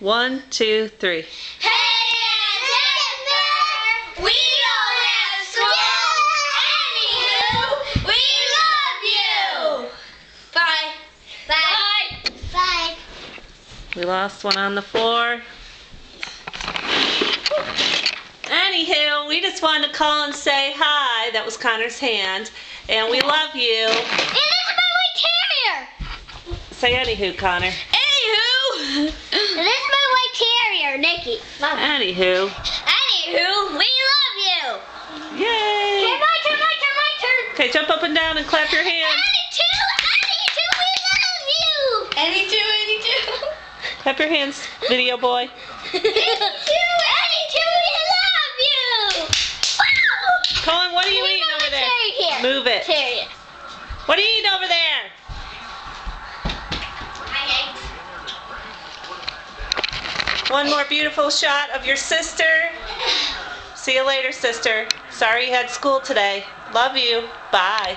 One, two, three. Hey, September! We don't have school. Anywho, we love you. Bye. Bye. Bye. Bye. We lost one on the floor. Anywho, we just wanted to call and say hi. That was Connor's hand. And we love you. And is my white terrier. Say anywho, Connor. Anywho. And this is my white terrier, Mom. Anywho. Anywho, we love you. Yay! Okay, my turn, my turn, my turn. Okay, jump up and down and clap your hands. Anywho, Anywho, we love you. Anytwo, anytwo. Clap your hands, video boy. Anytwo, anytwo, we love you. Wow. Colin, what are you Leave eating over there? here. Move it. Terrier. What are you eating over there? One more beautiful shot of your sister. See you later, sister. Sorry you had school today. Love you. Bye.